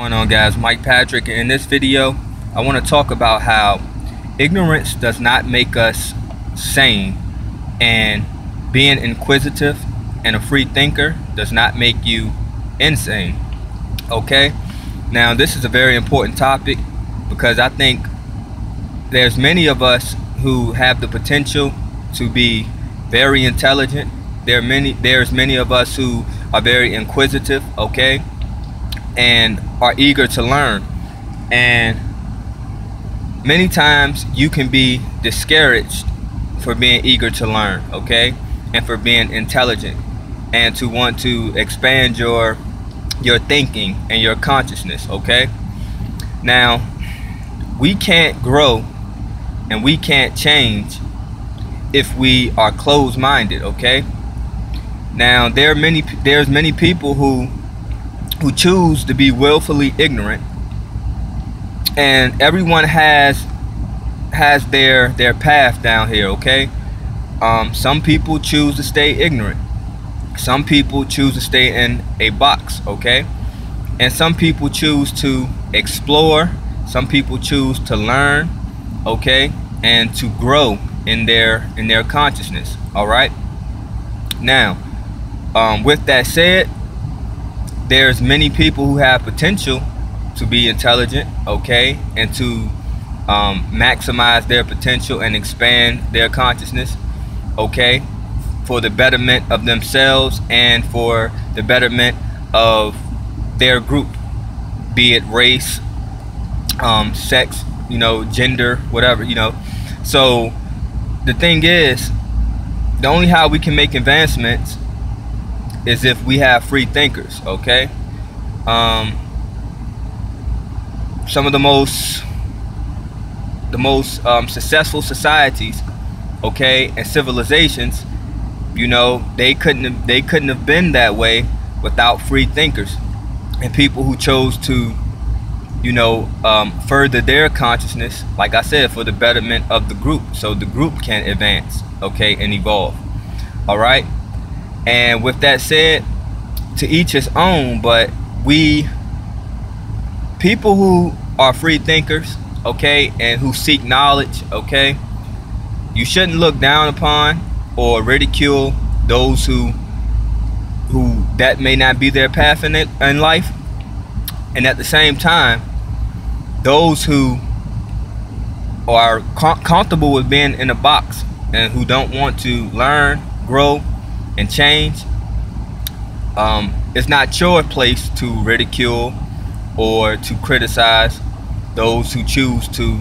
going on guys? Mike Patrick. In this video I want to talk about how ignorance does not make us sane and being inquisitive and a free thinker does not make you insane okay? Now this is a very important topic because I think there's many of us who have the potential to be very intelligent. There are many there's many of us who are very inquisitive okay and are eager to learn. And many times you can be discouraged for being eager to learn okay? And for being intelligent and to want to expand your your thinking and your consciousness okay? Now we can't grow and we can't change if we are closed-minded okay? Now there are many there's many people who who choose to be willfully ignorant. And everyone has has their their path down here okay? Um, some people choose to stay ignorant. Some people choose to stay in a box okay? And some people choose to explore. Some people choose to learn okay? And to grow in their in their consciousness all right? Now um, with that said there's many people who have potential to be intelligent okay and to um, maximize their potential and expand their consciousness okay for the betterment of themselves and for the betterment of their group be it race um, sex you know gender whatever you know. So the thing is the only how we can make advancements is if we have free thinkers okay? Um, some of the most the most um, successful societies okay and civilizations you know they couldn't have, they couldn't have been that way without free thinkers and people who chose to you know um, further their consciousness like I said for the betterment of the group so the group can advance okay and evolve all right and with that said to each his own but we people who are free thinkers okay and who seek knowledge okay you shouldn't look down upon or ridicule those who who that may not be their path in, it, in life. And at the same time those who are com comfortable with being in a box and who don't want to learn grow and change. Um, it's not your place to ridicule or to criticize those who choose to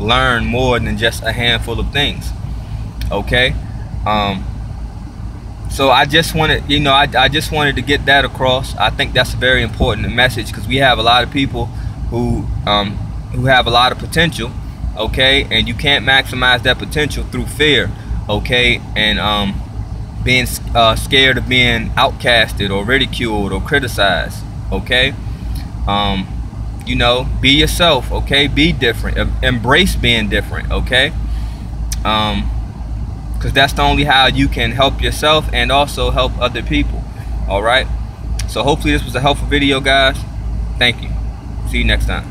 learn more than just a handful of things okay? Um, so I just wanted you know I, I just wanted to get that across. I think that's a very important message because we have a lot of people who um, who have a lot of potential okay? And you can't maximize that potential through fear okay? And um, being uh, scared of being outcasted or ridiculed or criticized okay? Um, you know be yourself okay? Be different. Embrace being different okay? Um because that's the only how you can help yourself and also help other people all right? So hopefully this was a helpful video guys. Thank you. See you next time